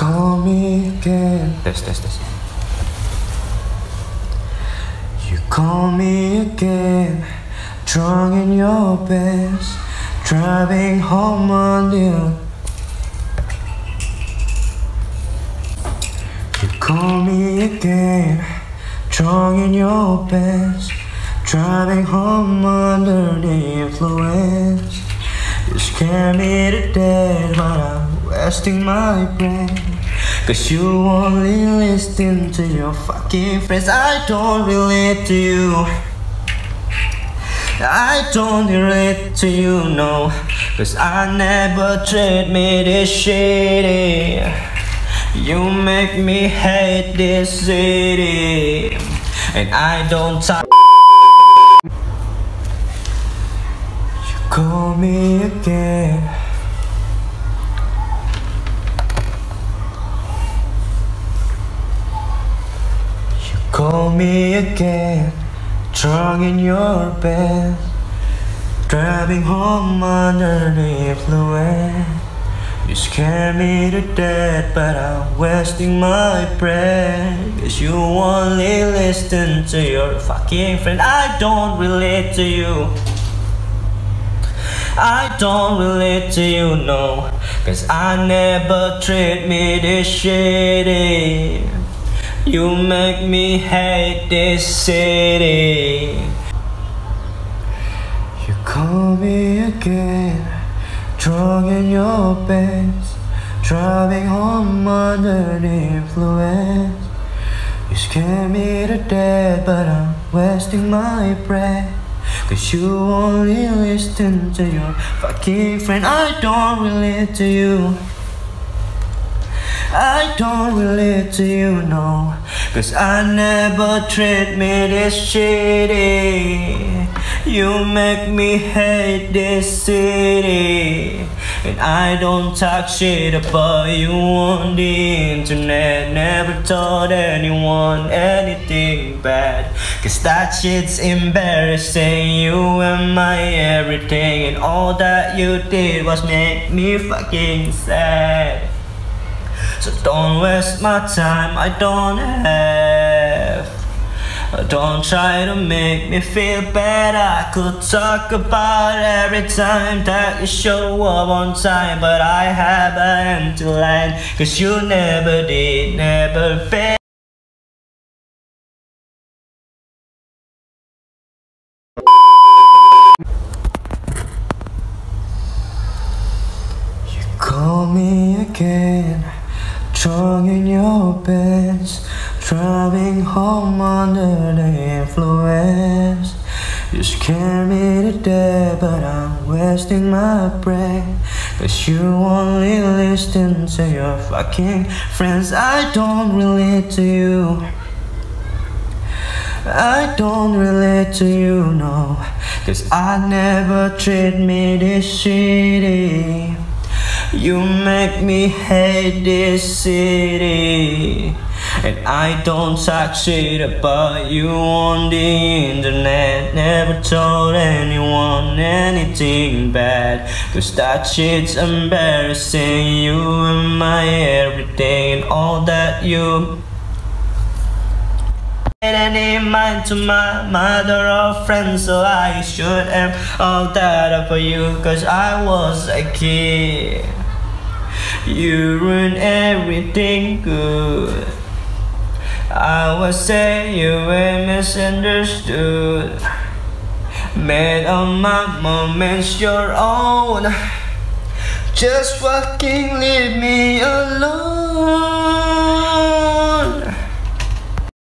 call me again. Test, test, test. You call me again, drunk in your best, driving home on you. You call me again, drunk in your best, driving home under the influence. You scare me to death, but I'm wasting my breath. Cause you only listen to your fucking friends. I don't relate to you. I don't relate to you, no. Cause I never treat me this shitty. You make me hate this city. And I don't talk. You call me again. You call me again, drunk in your bed, driving home under the influence. You scare me to death, but I'm wasting my breath. Cause you only listen to your fucking friend. I don't relate to you. I don't relate to you, no. Cause I never treat me this shitty. You make me hate this city. You call me again, drunk in your bed, driving home under the influence. You scare me to death, but I'm wasting my breath. Cause you only listen to your fucking friend. I don't relate to you. I don't relate to you, no. Cause I never treat me this shitty. You make me hate this city. And I don't talk shit about you on the internet. Never told anyone anything bad. Cause that shit's embarrassing. You and my everything. And all that you did was make me fucking sad. So don't waste my time, I don't have. Don't try to make me feel bad. I could talk about every time that you show up on time, but I have an empty line. Cause you never did, never failed. You call me again, in your bed, driving home under the influence. You scare me to death, but I'm wasting my breath. Cause you only listen to your fucking friends. I don't relate to you. I don't relate to you, no. Cause I never treat me this shitty. You make me hate this city. And I don't talk shit about you on the internet. Never told anyone anything bad. Cause that shit's embarrassing. You and my everything and all that you any mind to my mother or friends, so I should have all that up for you, cause I was a kid. You ruined everything good. I would say you were misunderstood. Made all my moments your own. Just fucking leave me alone.